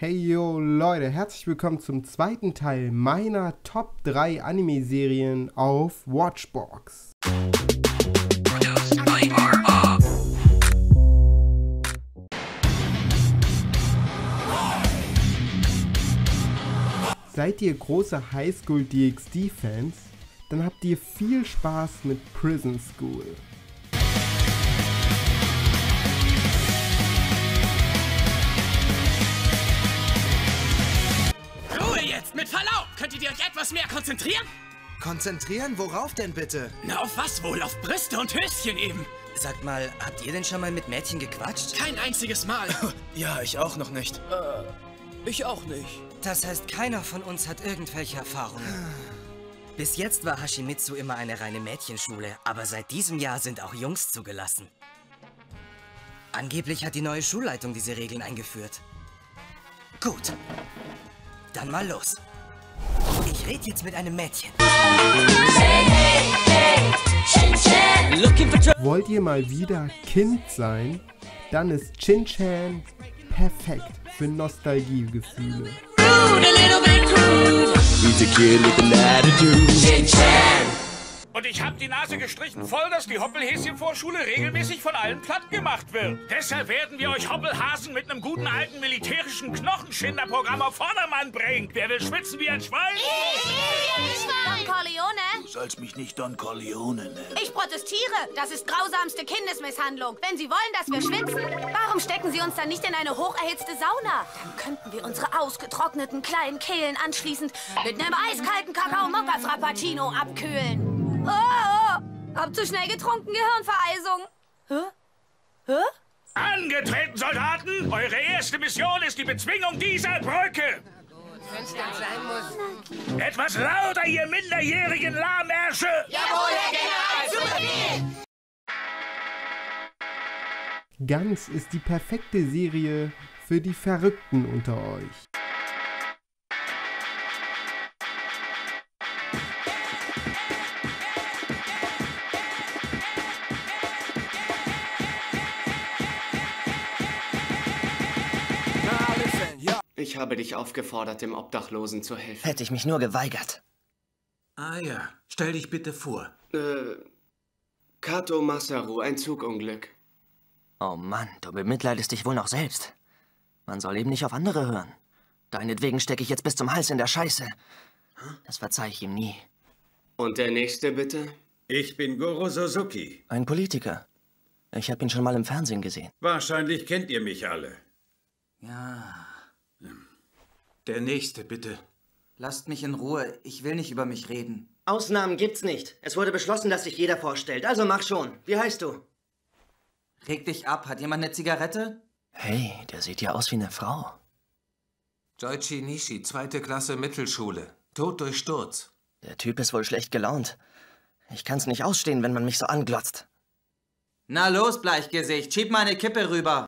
Hey yo Leute, herzlich willkommen zum zweiten Teil meiner Top 3 Anime-Serien auf Watchbox. Seid ihr große Highschool DxD-Fans? Dann habt ihr viel Spaß mit Prison School. Jetzt, mit Verlaub! Könntet ihr euch etwas mehr konzentrieren? Konzentrieren? Worauf denn bitte? Na, auf was wohl? Auf Brüste und Höschen eben. Sag mal, habt ihr denn schon mal mit Mädchen gequatscht? Kein einziges Mal. Ja, ich auch noch nicht. Ich auch nicht. Das heißt, keiner von uns hat irgendwelche Erfahrungen. Bis jetzt war Hashimitsu immer eine reine Mädchenschule, aber seit diesem Jahr sind auch Jungs zugelassen. Angeblich hat die neue Schulleitung diese Regeln eingeführt. Gut. Dann mal los. Ich rede jetzt mit einem Mädchen. Wollt ihr mal wieder Kind sein? Dann ist Chin-Chan perfekt für Nostalgiegefühle. He's a kid with an attitude. Und ich hab die Nase gestrichen voll, dass die Hoppelhäschen-Vorschule regelmäßig von allen platt gemacht wird. Deshalb werden wir euch Hoppelhasen mit einem guten alten militärischen Knochenschinderprogramm auf Vordermann bringen. Wer will schwitzen wie ein Schwein? Don Corleone? Du sollst mich nicht Don Corleone nennen. Ich protestiere. Das ist grausamste Kindesmisshandlung. Wenn Sie wollen, dass wir schwitzen, warum stecken Sie uns dann nicht in eine hocherhitzte Sauna? Dann könnten wir unsere ausgetrockneten kleinen Kehlen anschließend mit einem eiskalten Kakao-Mokka-Frappuccino abkühlen. Oh, oh, hab zu schnell getrunken, Gehirnvereisung. Hä? Hä? Angetreten, Soldaten! Eure erste Mission ist die Bezwingung dieser Brücke! Etwas lauter, ihr minderjährigen Lahmärsche! Ganz ist die perfekte Serie für die Verrückten unter euch. Ich habe dich aufgefordert, dem Obdachlosen zu helfen. Hätte ich mich nur geweigert. Ah ja, stell dich bitte vor. Äh, Kato Masaru, ein Zugunglück. Oh Mann, du bemitleidest dich wohl noch selbst. Man soll eben nicht auf andere hören. Deinetwegen stecke ich jetzt bis zum Hals in der Scheiße. Das verzeih ich ihm nie. Und der nächste bitte? Ich bin Goro Suzuki. Ein Politiker. Ich habe ihn schon mal im Fernsehen gesehen. Wahrscheinlich kennt ihr mich alle. Ja, Der nächste, bitte. lasst mich in Ruhe. Ich will nicht über mich reden. Ausnahmen gibt's nicht. Es wurde beschlossen, dass sich jeder vorstellt. Also mach schon. Wie heißt du? Reg dich ab. Hat jemand eine Zigarette? Hey, der sieht ja aus wie eine Frau. Joichi Nishi, zweite Klasse Mittelschule. Tod durch Sturz. Der Typ ist wohl schlecht gelaunt. Ich kann's nicht ausstehen, wenn man mich so anglotzt. Na los, Bleichgesicht. Schieb meine Kippe rüber.